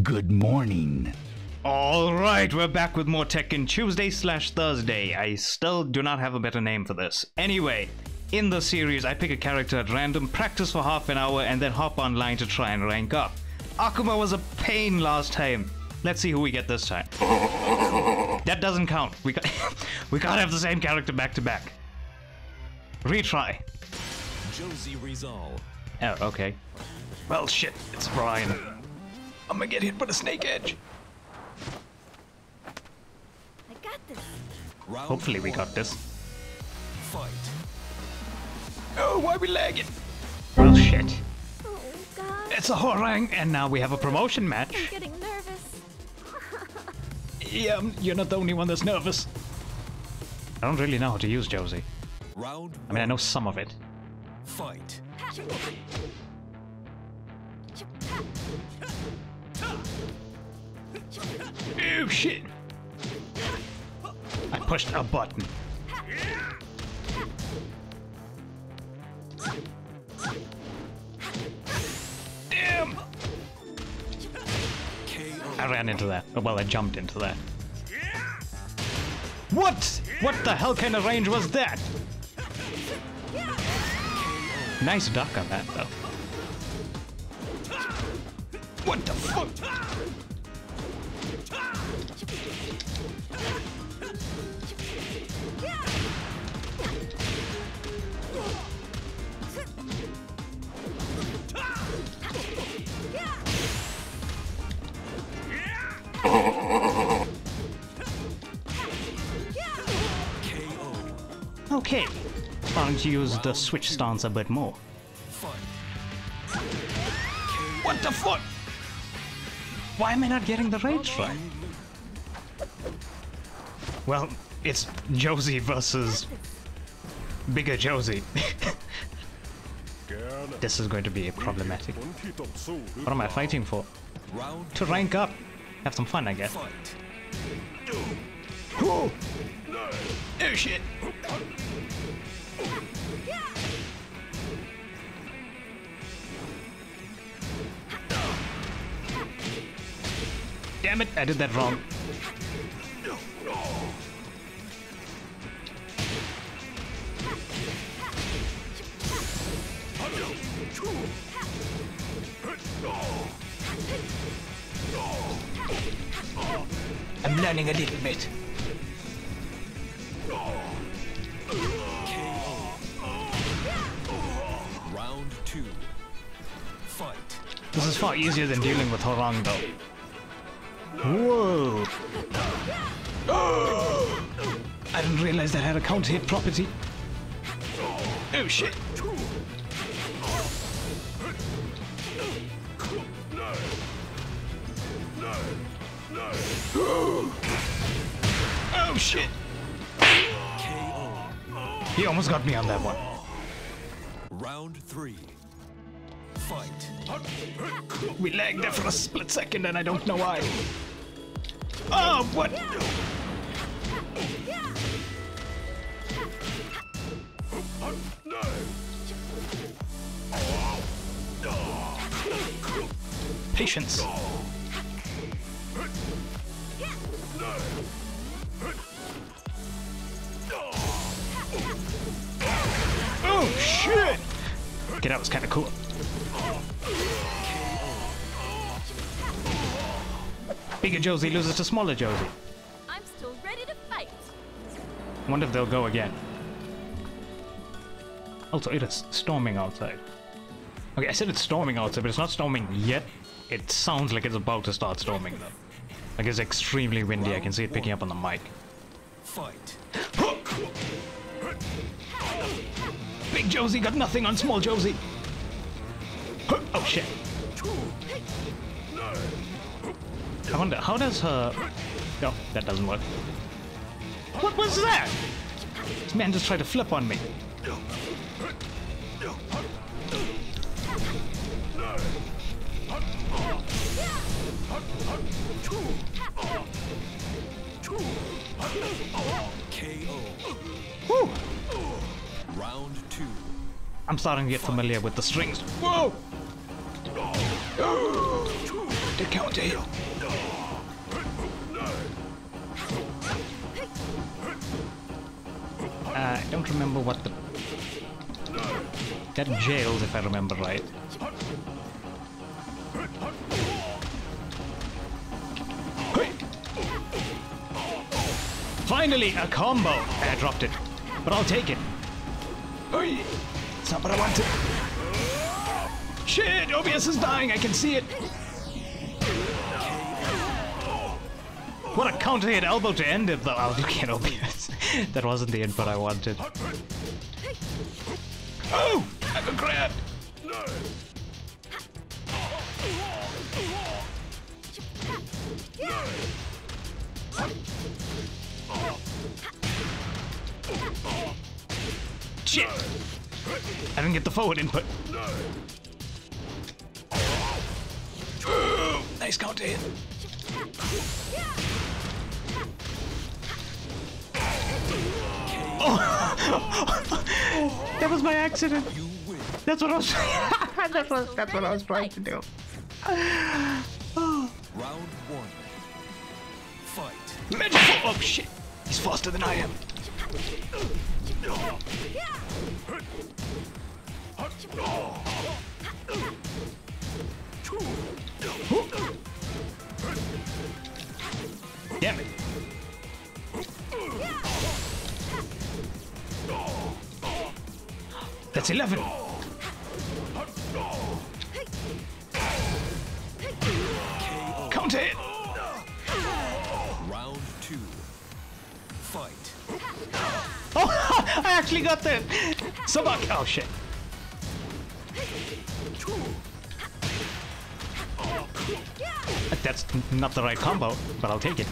Good morning. All right, we're back with more Tekken Tuesday slash Thursday. I still do not have a better name for this. Anyway, in the series, I pick a character at random, practice for half an hour, and then hop online to try and rank up. Akuma was a pain last time. Let's see who we get this time. that doesn't count. We got we can't have the same character back to back. Retry. Josie Rizal. Oh, okay. Well, shit, it's Bryan. I'm gonna get hit by the snake edge. I got this. Round Hopefully, we got this. Fight. Oh, why we lagging? Well, shit. Oh god. It's a Hwoarang, and now we have a promotion I'm match. getting nervous. Yeah, um, you're not the only one that's nervous. I don't really know how to use Josie. Round I mean, I know some of it. fight. Oh, shit. I pushed a button. Damn! I ran into that. Oh, well, I jumped into that. What? What the hell kind of range was that? Nice duck on that, though. Don't you use the switch stance a bit more? What the fuck? Why am I not getting the range right? Well, it's Josie versus bigger Josie. this is going to be a problematic. What am I fighting for? To rank up. Have some fun, I guess. fight. Oh shit. Damn it, I did that wrong. I'm learning a little bit. Round two. Fight. This is far easier than dealing with Hwoarang though. Whoa! I didn't realize that had a counter hit property. Oh shit! Oh shit! He almost got me on that one. Round three. Fight. We lagged there for a split second and I don't know why. Oh, what? Patience. Oh, shit! Okay, that was kind of cool. Bigger Josie loses to smaller Josie. I'm still ready to fight. Wonder if they'll go again. Also, it is storming outside. Okay, I said it's storming outside, but it's not storming yet. It sounds like it's about to start storming, though. Like it's extremely windy. I can see it picking up on the mic. Fight. Big Josie got nothing on small Josie. Oh shit. I wonder, how does her... No, that doesn't work. What was that? This man just tried to flip on me. Woo! Round two. I'm starting to get familiar with the strings. Whoa! The counter Uh, I don't remember what the... That jails, if I remember right. Finally, a combo! I dropped it. But I'll take it. It's not what I wanted. Shit! OBS is dying, I can see it! What a counter hit elbow to end it though. I'll look at OBS. that wasn't the input I wanted. Oh! I got grabbed! Shit! I didn't get the forward input. Nice counter hit. Was my accident. That's what I was. that's what. That's what I was trying to do. Round one. Fight. Magic. Oh shit! He's faster than I am. Damn it! That's eleven. Counter hit. Round two. Fight. Oh, I actually got that. Sabak. Oh shit. That's not the right combo, but I'll take it.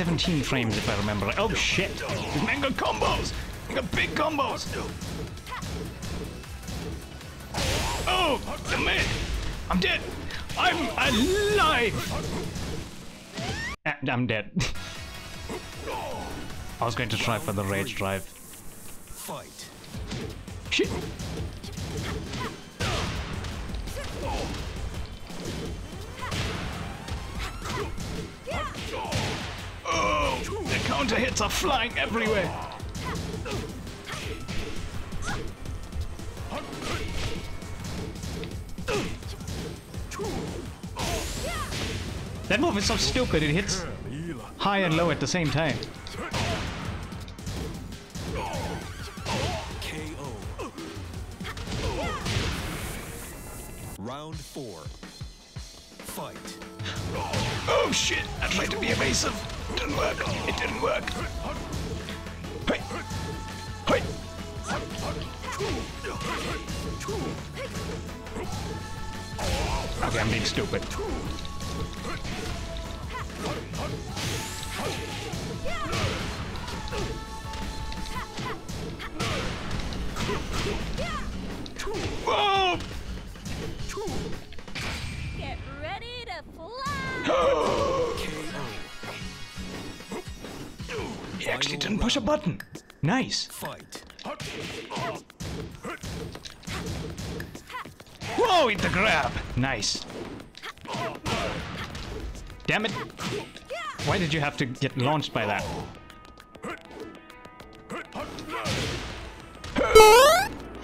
17 frames if I remember. right. Oh shit! This man got combos! He got big combos! Oh, the man! I'm dead! I'm alive! Ah, I'm dead. I was going to try for the rage drive. Fight. Shit! Counter hits are flying everywhere. That move is so stupid, it hits high and low at the same time. I'm being stupid. Whoa! Get ready to fly! He actually didn't push a button. Nice. Fight. Whoa, eat the grab. Nice. Damn it. Why did you have to get launched by that?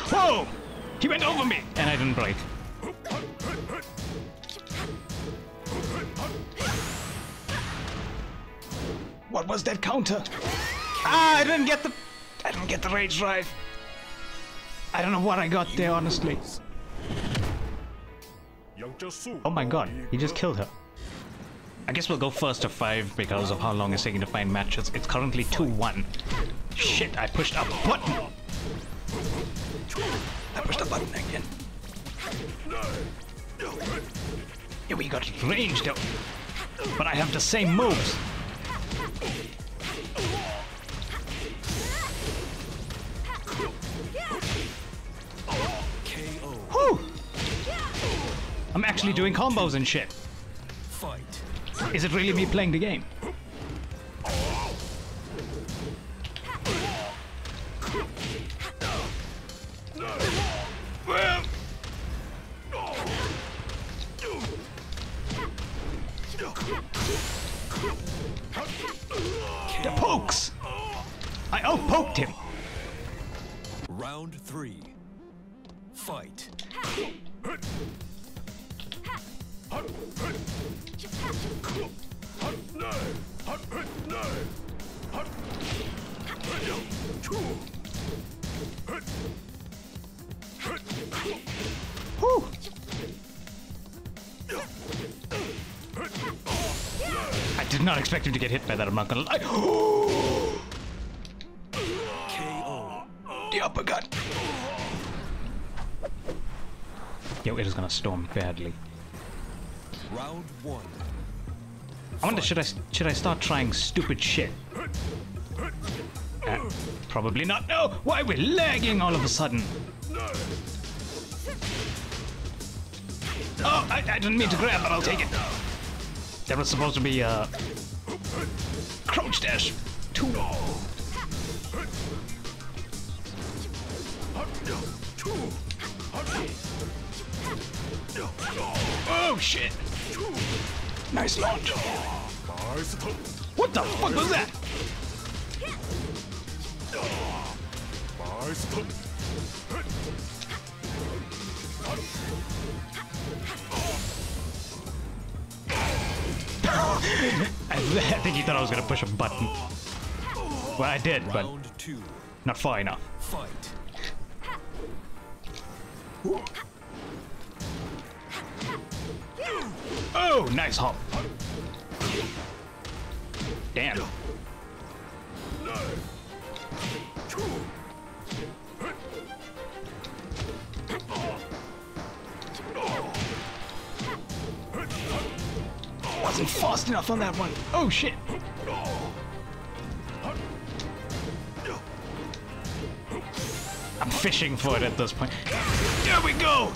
Whoa! He went over me, and I didn't break. What was that counter? Ah, I didn't get the... I didn't get the rage drive. I don't know what I got there, honestly. Oh my god, he just killed her. I guess we'll go first to five because of how long it's taking to find matches. It's currently 2-1. Shit, I pushed a button! I pushed a button again. Yeah, we got range though. But I have the same moves. Whew! I'm actually doing combos and shit. Is it really me playing the game? Whew. I did not expect him to get hit by that, I'm not gonna lie. KO. the uppercut! Yo, it is gonna storm badly. Round one. I wonder, should I should I start trying stupid shit? Probably not. No! Why we're lagging all of a sudden? Oh, I, I didn't mean to grab, but I'll take it. That was supposed to be uh, crouch dash. Two. Oh shit! Nice launch. What the fuck was that? I, I think he thought I was gonna push a button. Well, I did, but not far enough. Fight. Oh, nice hop. Damn. Fast enough on that one. Oh shit. I'm fishing for it at this point. There we go.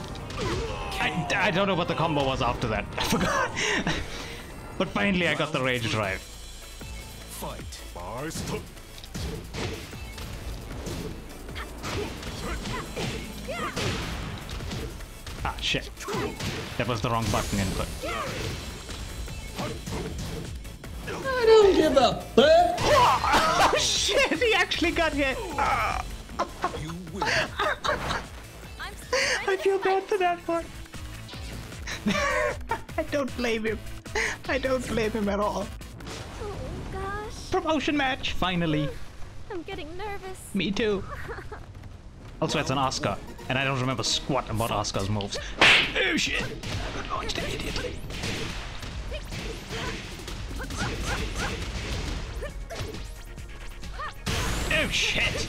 I, I don't know what the combo was after that. I forgot. but finally, I got the rage drive. Fight. Ah, shit. That was the wrong button input. I don't give a fuck. Oh shit, he actually got hit. You win. I'm I feel bad for that one. I don't blame him. I don't blame him at all. Oh gosh, Promotion match, finally. I'm getting nervous. Me too. Also, it's an Asuka, and I don't remember squat about Asuka's moves. Oh shit! I launched immediately. Oh shit!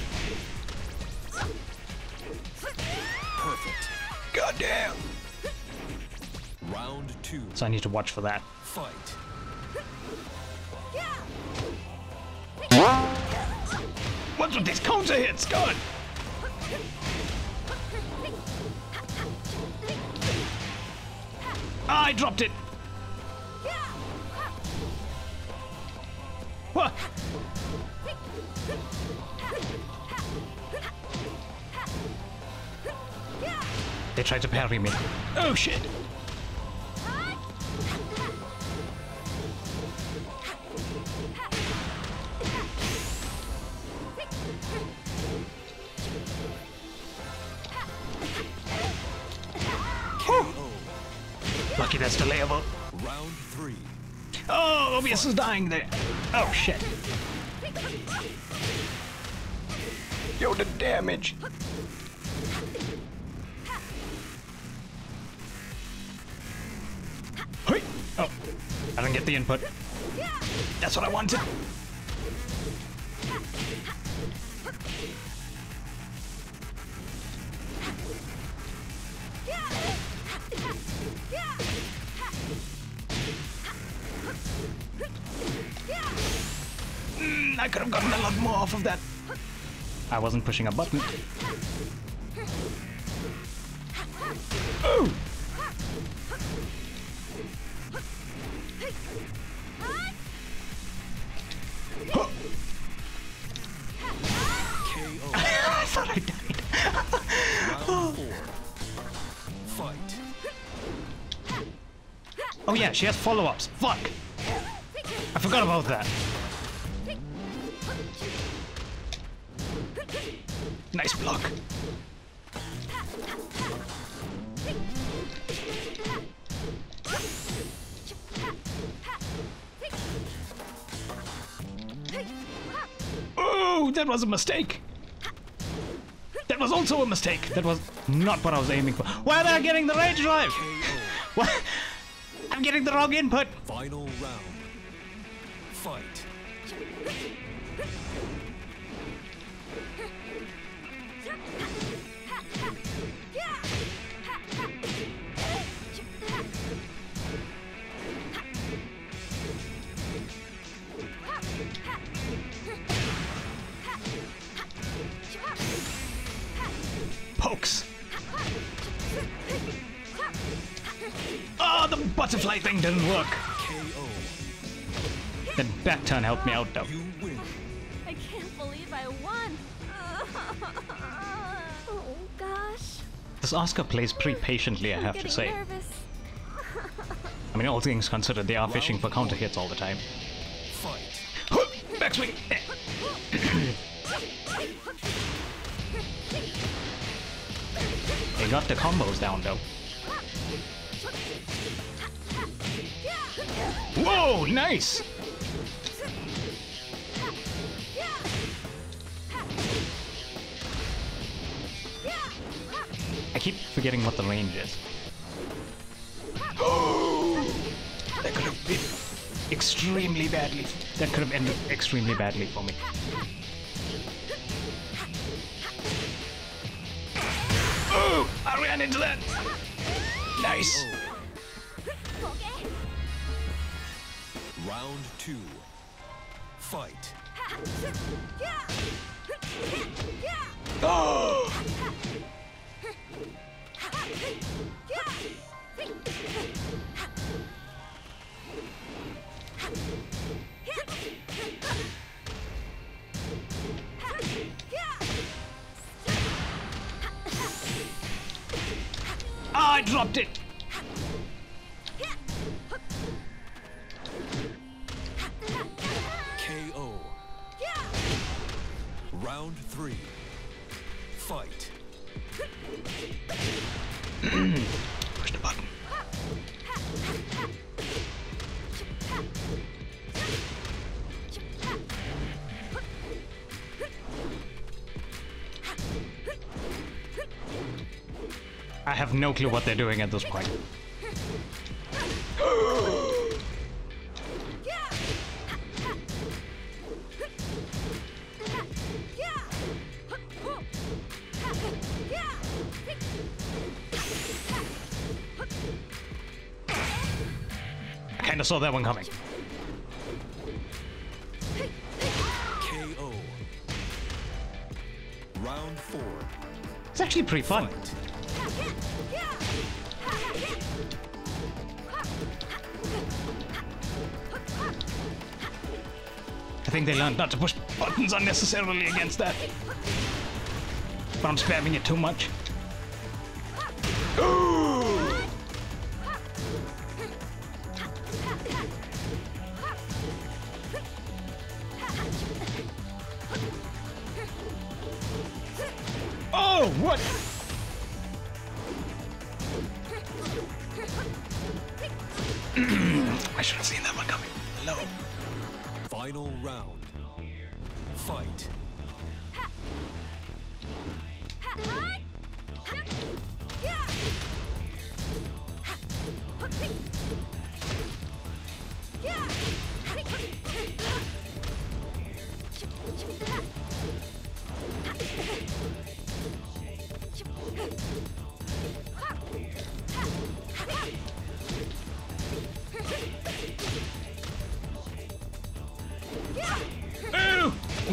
Perfect. Goddamn! Round two. So I need to watch for that. Fight. What's with these counter hits? God! I dropped it! They tried to parry me. Oh shit! Lucky that's delayable. Round three. Oh, OBS is dying there. Oh shit. Yo, the damage. Hey. Oh, I didn't get the input. That's what I wanted. I could have gotten a lot more off of that. I wasn't pushing a button. Oh! KO. thought I died. Fight. Oh yeah, she has follow-ups. Fuck. I forgot about that. Nice block. Oh, that was a mistake. That was also a mistake. That was not what I was aiming for. Why am I getting the rage drive? What? I'm getting the wrong input. Final round. Fight. Pokes. Oh, the butterfly thing didn't work. That back turn helped me out though. This Asuka plays pretty patiently, I have to say. nervous. I mean, all things considered, they are fishing for counter hits all the time. Fight. Backswing. they got the combos down though. Whoa, nice! Keep forgetting what the range is. that could have been extremely badly. That could have ended extremely badly for me. Oh, I ran into that. Nice. Round two. Fight. Oh, Fight. Push the button. I have no clue what they're doing at this point. Saw that one coming. KO. Round four. It's actually pretty fun. I think they learned not to push buttons unnecessarily against that. But I'm spamming it too much.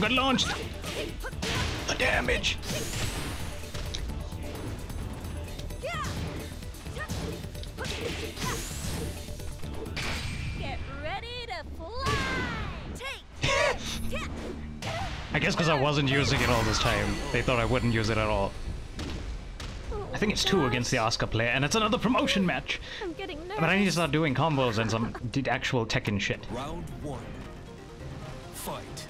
Ooh! I launched! The damage! Get ready to fly. I guess because I wasn't using it all this time, they thought I wouldn't use it at all. I think it's two against the Asuka player, and it's another promotion match. I'm getting nervous. But I need to start doing combos and some d- actual Tekken shit. Round one. Fight.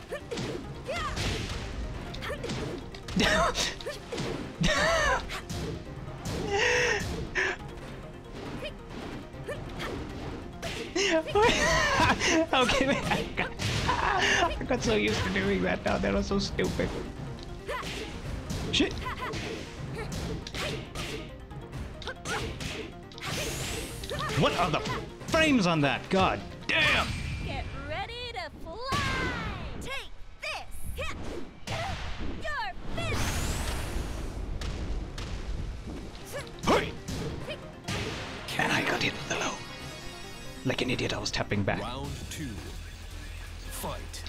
Okay, wait, I got, I got so used to doing that now. That was so stupid. Shit. What are the frames on that? God damn! Like an idiot, I was tapping back. Round two. Fight.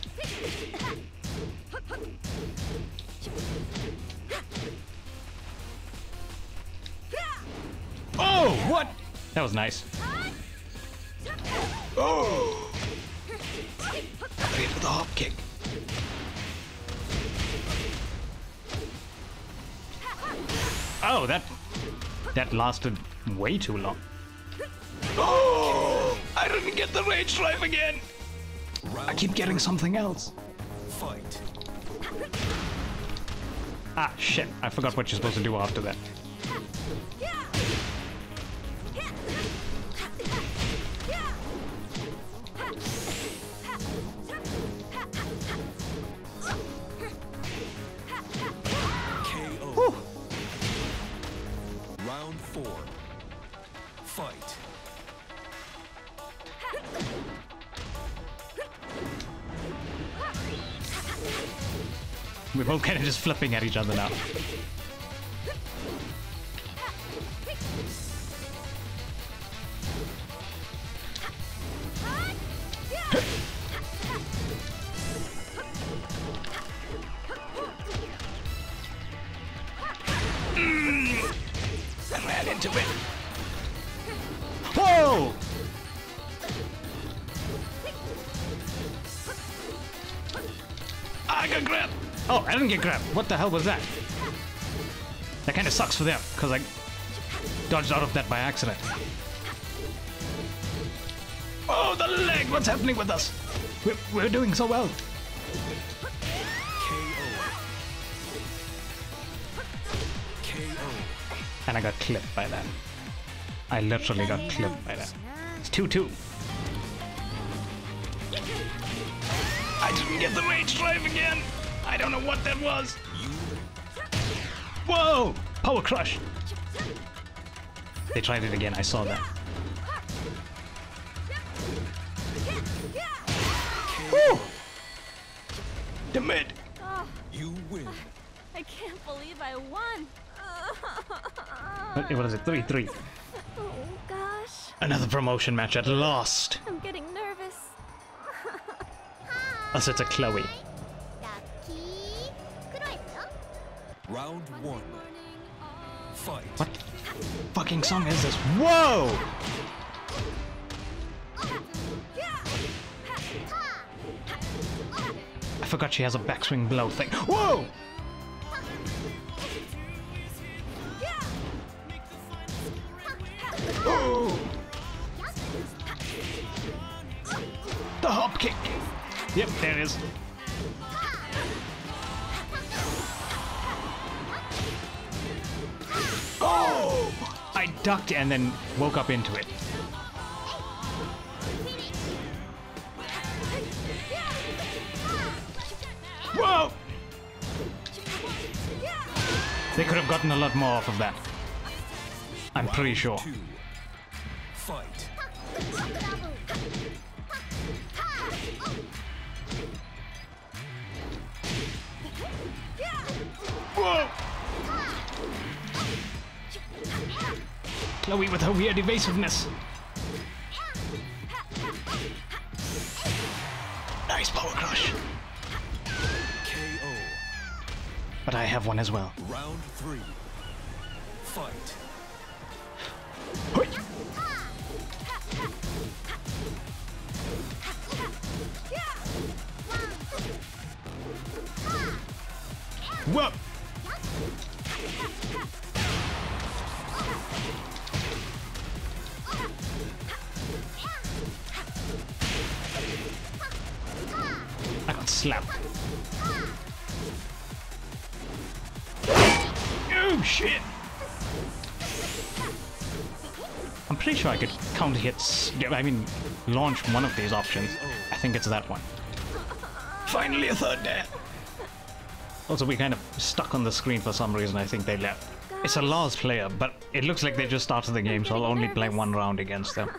Oh, what? That was nice. Oh! Hit with a hop kick. Oh, that that lasted way too long. Oh! I didn't get the rage drive again. Round I keep getting something else. fight. Ah, shit! I forgot what you're supposed to do after that. We're both kind of just flipping at each other now. Didn't get grabbed. What the hell was that? That kind of sucks for them, because I dodged out of that by accident. Oh, the leg! What's happening with us? We're, we're doing so well. And I got clipped by that. I literally got clipped by that. It's 2 2. I didn't get the rage drive again. I don't know what that was. Whoa! Power crush. They tried it again. I saw that. Woo! The mid. Oh, You win. I can't believe I won. What what is it? 3 3. Oh gosh, Another promotion match at last. I'm getting nervous. Also, it's a Chloe. Round one. Fight. What fucking song is this? Whoa! I forgot she has a backswing blow thing. Whoa! The hop kick. Yep, there it is. I ducked and then woke up into it. Whoa! They could have gotten a lot more off of that. I'm pretty sure. Chloe with her weird evasiveness. Nice power crush. But I have one as well. Round three. Fight. Slapped. Oh shit! I'm pretty sure I could counter hit. I mean, launch one of these options. I think it's that one. Finally, a third death. Also, we kind of stuck on the screen for some reason. I think they left. It's a Lars player, but it looks like they just started the game, so I'll only play one round against them.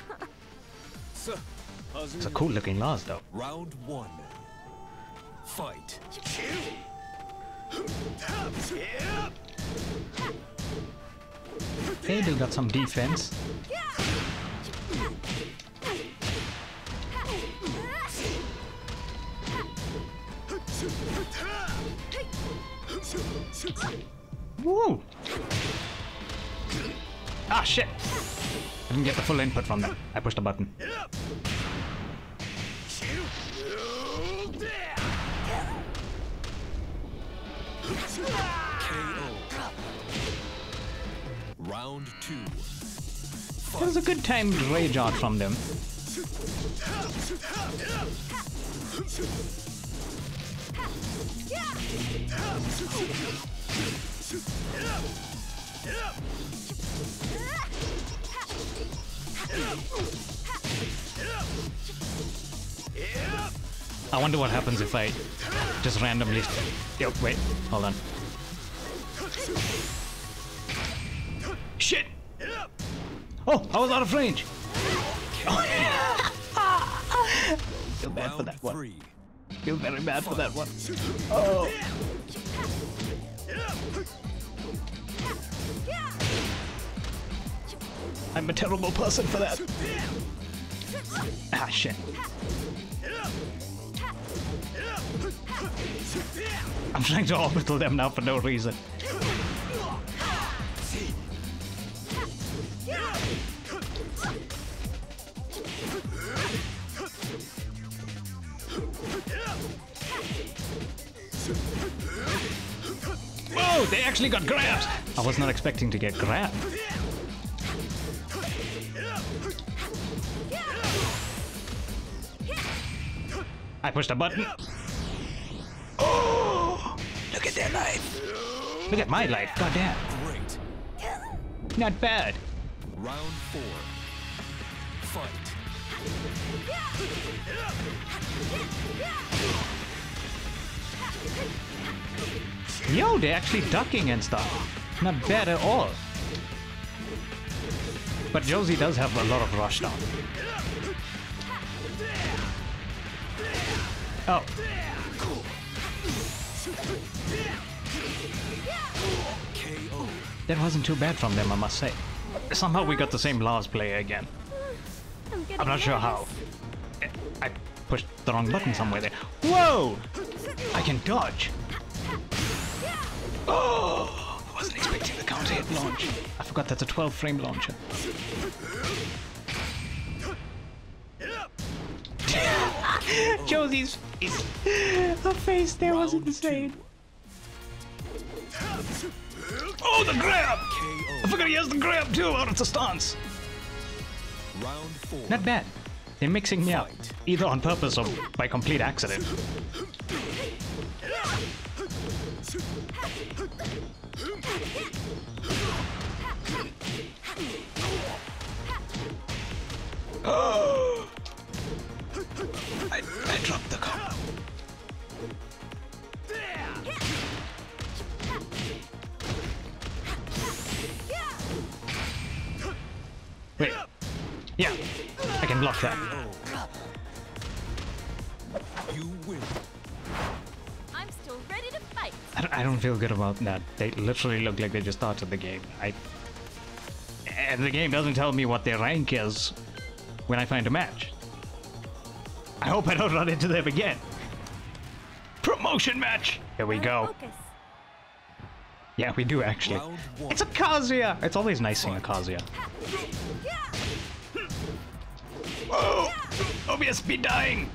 It's a cool looking Lars, though. Round one. Fight. Hey, they got some defense. Woo! Ah, shit! I didn't get the full input from that. I pushed a button. Round two. It was a good timed rage out from them. I wonder what happens if I just randomly. Yo, wait, hold on. Oh, I was out of range. Feel bad for that one. Feel very bad for that one. I'm a terrible person for that. Ah, shit. I'm trying to orbital them now for no reason. Actually got grabbed! I was not expecting to get grabbed. I pushed a button. Oh! Look at their life. Look at my life. God damn. Great. Not bad. Round four. Fight. Yo, they're actually ducking and stuff. Not bad at all. But Josie does have a lot of rush down. Oh. That wasn't too bad from them, I must say. Somehow we got the same Lars player again. I'm, I'm not sure how. I pushed the wrong button somewhere there. Whoa! I can dodge. Oh! I wasn't expecting the counter hit launch. I forgot that's a 12 frame launcher. Josie's face. Her face there was insane. Oh, the grab! I forgot he has the grab too out of the stance. Round four. Not bad. They're mixing me up, either on purpose or by complete accident. I, I dropped the cup. Wait. Yeah, I can block that. You win. I'm still ready to fight. I don't, I don't feel good about that. They literally look like they just started the game. I and the game doesn't tell me what their rank is when I find a match. I hope I don't run into them again. Promotion match. Here we go. Yeah, we do actually. It's a. It's always nice seeing a Kazuya. Whoa! OBS be dying.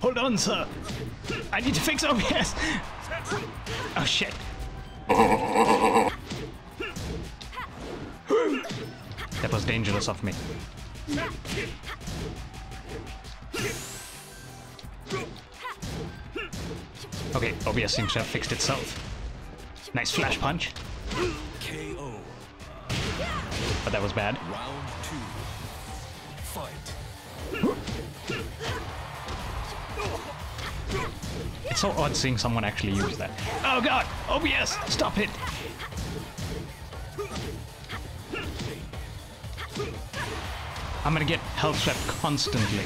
Hold on, sir. I need to fix OBS. Oh shit. Was dangerous of me. Okay, OBS seems to have fixed itself. Nice flash punch, KO. but that was bad. Round two. Fight. It's so odd seeing someone actually use that. Oh god! OBS! Stop it! I'm gonna get hell swept constantly.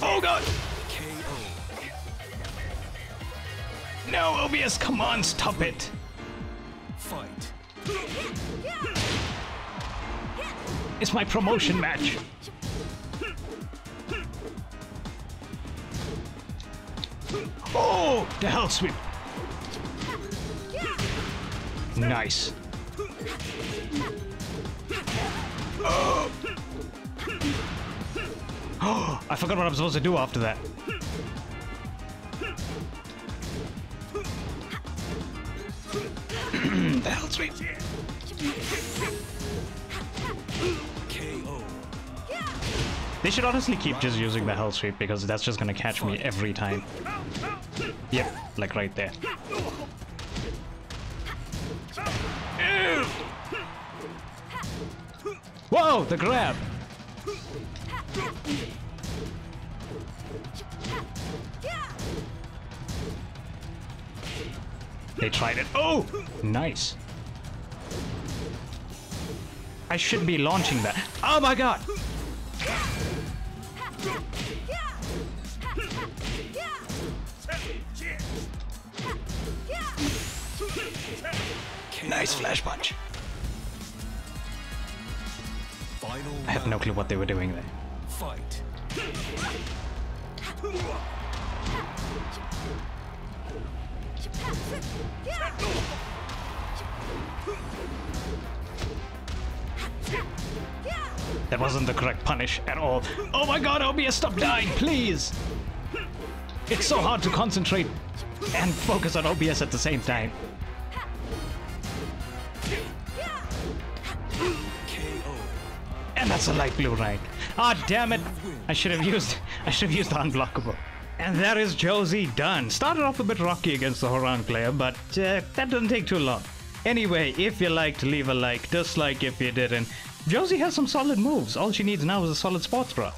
Oh god! KO. No, OBS, come on, stop it! Fight. It's my promotion match. The hell sweep. Nice. Oh, I forgot what I'm supposed to do after that. the hell sweep. They should honestly keep just using the hell sweep because that's just gonna catch me every time. Yep, like right there. Whoa, the grab! They tried it. Oh, nice. I should be launching that. Oh my god! What they were doing there. fight. That wasn't the correct punish at all. Oh my god, OBS, stop dying, please! It's so hard to concentrate and focus on OBS at the same time. That's a light blue right. Ah, damn it! I should have used I should have used the unblockable. And there is Josie done. Started off a bit rocky against the Hwoarang player, but uh, that didn't take too long. Anyway, if you liked, leave a like, dislike if you didn't. Josie has some solid moves. All she needs now is a solid sports bra.